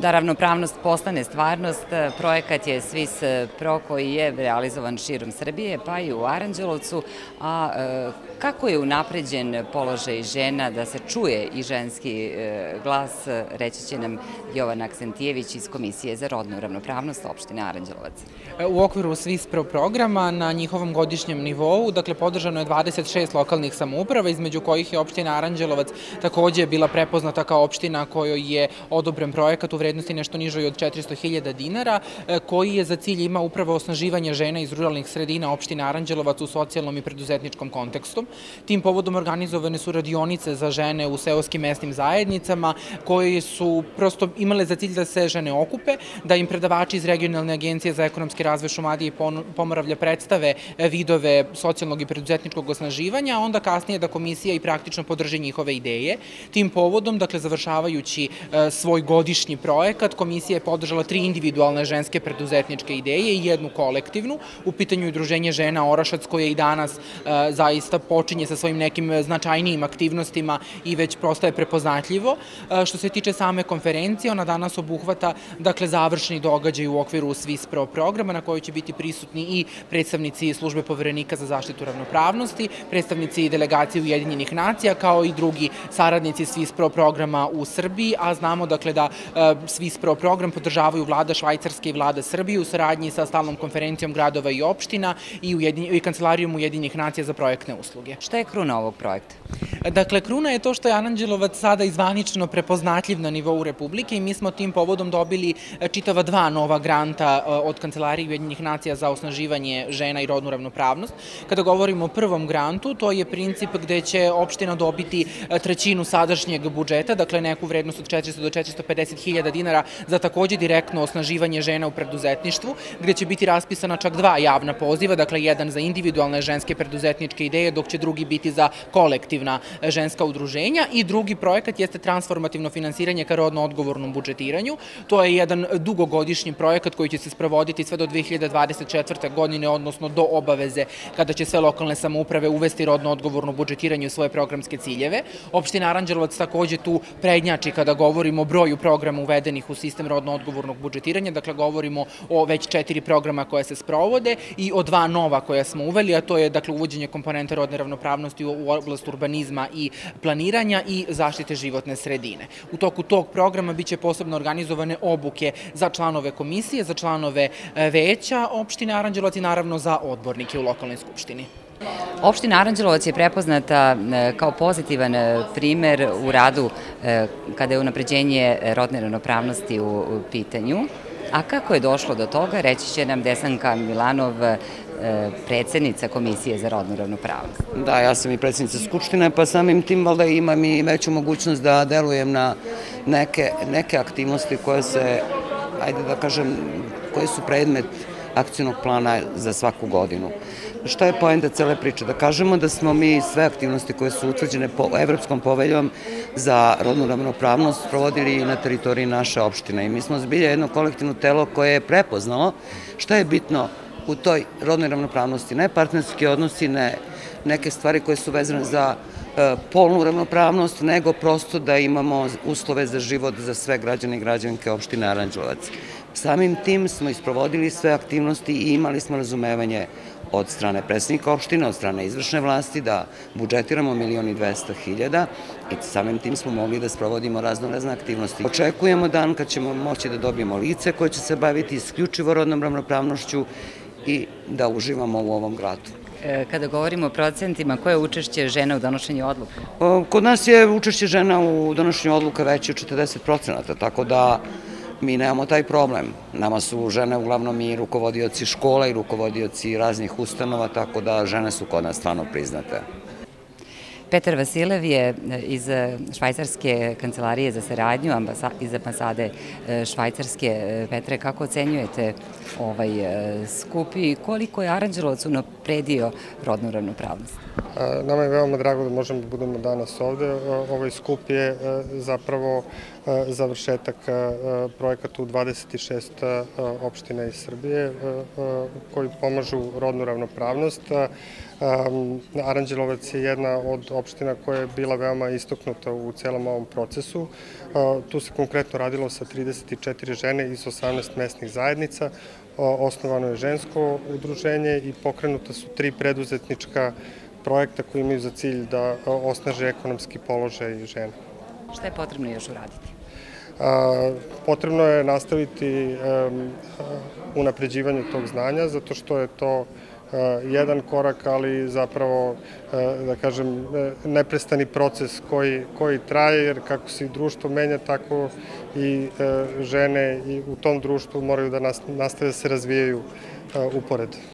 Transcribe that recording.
da ravnopravnost postane stvarnost, projekat je Svis Pro koji je realizovan širom Srbije, pa i u Aranđelovcu, a e, kako je unapređen položaj žena da se čuje i ženski e, glas, reći će nam Jovan Aksentijević iz Komisije za rodnu ravnopravnost opštine Aranđelovac. U okviru Svis Pro programa na njihovom godišnjem nivou, dakle podržano je 26 lokalnih samouprava, između kojih je opština Aranđelovac takođe bila prepoznata kao opština kojoj je odobren projekat u vrednosti nešto nižoj od 400.000 dinara, e, koji je za cilj ima upravo osnaživanje žena iz ruralnih sredina opštine Aranđelovac u socijalnom i preduzetničkom kontekstu. Tim povodom organizovane su radionice za žene u seoskim mesnim zajednicama, koje su prosto imale za cilj da se žene okupe, da im predavači iz regionalne agencije za ekonomski razvoj Šumadije i Pomoravlja predstave vidove socijalnog i preduzetničkog osnaživanja, a onda kasnije da komisija i praktično podrži njihove ideje. Tim povodom, dakle, završavajući e, svoj godišnji projekat, komisija je podržala tri individualne ženske preduzetničke ideje i jednu kolektivnu. U pitanju je udruženje žena Orašac koje i danas e, zaista počinje sa svojim nekim značajnijim aktivnostima i već prostaje prepoznatljivo. E, što se tiče same konferencije, ona danas obuhvata dakle, završni događaj u okviru Swiss Pro programa na kojoj će biti prisutni i predstavnici službe poverenika za zaštitu ravnopravnosti, predstavnici delegacije Ujedinjenih nacija, kao i drugi saradnici Swiss Pro programa u Srbiji, a znamo dakle da e, Swiss Pro program podržavaju vlada Švajcarske i vlada Srbije u saradnji sa stalnom konferencijom gradova i opština i, kancelarijom Ujedinjenih nacija za projektne usluge. Šta je kruna ovog projekta? Dakle, kruna je to što je Aranđelovac sada izvanično prepoznatljiv na nivou Republike i mi smo tim povodom dobili e, čitava dva nova granta e, od Kancelarije Ujedinjenih nacija za osnaživanje žena i rodnu ravnopravnost. Kada govorimo o prvom grantu, to je princip gde će opština dobiti e, trećinu sadašnjeg budžeta, dakle neku vrednost od 400 do 450 hiljada dinara za takođe direktno osnaživanje žena u preduzetništvu, gde će biti raspisana čak dva javna poziva, dakle jedan za individualne ženske preduzetničke ideje, dok će drugi biti za kolektivna ženska udruženja i drugi projekat jeste transformativno finansiranje ka rodno odgovornom budžetiranju. To je jedan dugogodišnji projekat koji će se sprovoditi sve do 2024. godine, odnosno do obaveze kada će sve lokalne samouprave uvesti rodno odgovorno budžetiranje u svoje programske ciljeve. Opština Aranđelovac takođe tu prednjači kada govorimo o broju programa uvedenih u sistem rodno odgovornog budžetiranja, dakle govorimo o već četiri programa koje se sprovode i o dva nova koja smo uveli, a to je dakle uvođenje komponente rodne ravnopravnosti u oblast urbanizma i planiranja i zaštite životne sredine. U toku tog programa biće posebno organizovane obuke za članove komisije, za članove e, veća opštine Aranđelovac i naravno za odbornike u lokalnoj skupštini. Opština Aranđelovac je prepoznata e, kao pozitivan e, primer u radu kada je unapređenje rodne ravnopravnosti u pitanju. A kako je došlo do toga, reći će nam Desanka Milanov, predsednica Komisije za rodnu ravnopravnost. Da, ja sam i predsednica Skupštine, pa samim tim valjda imam i veću mogućnost da delujem na neke, neke aktivnosti koje se, ajde da kažem, koje su predmet akcijnog plana za svaku godinu. Šta je poenta cele priče? Da kažemo da smo mi sve aktivnosti koje su utvrđene po Evropskom poveljom za rodnu ravnopravnost provodili na teritoriji naše opštine i mi smo zbilja jedno kolektivno telo koje je prepoznalo šta je bitno u toj rodnoj ravnopravnosti, ne partnerski odnosi, ne neke stvari koje su vezane za e, polnu ravnopravnost, nego prosto da imamo uslove za život za sve građane i građanke opštine Aranđelovac. Samim tim smo isprovodili sve aktivnosti i imali smo razumevanje od strane predsednika opštine, od strane izvršne vlasti, da budžetiramo milion i dvesta hiljada i samim tim smo mogli da sprovodimo razno razne aktivnosti. Očekujemo dan kad ćemo moći da dobijemo lice koje će se baviti isključivo rodnom ravnopravnošću i da uživamo u ovom gradu. E, kada govorimo o procentima, koje je učešće žena u donošenju odluka? Kod nas je učešće žena u donošenju odluka veće od 40 procenata, tako da mi nemamo taj problem. Nama su žene uglavnom i rukovodioci škola i rukovodioci raznih ustanova, tako da žene su kod nas stvarno priznate. Petar Vasilev je e, iz e, Švajcarske kancelarije za saradnju, iz ambasade e, Švajcarske. Petre, kako ocenjujete ovaj skup i koliko je Aranđelovac unapredio rodnu ravnopravnost? Nama je veoma drago da možemo da budemo danas ovde. Ovaj skup je zapravo završetak projekata u 26 opština iz Srbije koji pomažu rodnu ravnopravnost. Aranđelovac je jedna od opština koja je bila veoma istoknuta u celom ovom procesu. Tu se konkretno radilo sa 34 žene iz 18 mesnih zajednica. Osnovano je žensko udruženje i pokrenuta su tri preduzetnička projekta koji imaju za cilj da osnaže ekonomski položaj žena. Šta je potrebno još uraditi? Potrebno je nastaviti unapređivanje tog znanja, zato što je to jedan korak, ali zapravo, da kažem, neprestani proces koji, koji traje, jer kako se i društvo menja, tako i žene i u tom društvu moraju da nastave da se razvijaju upored.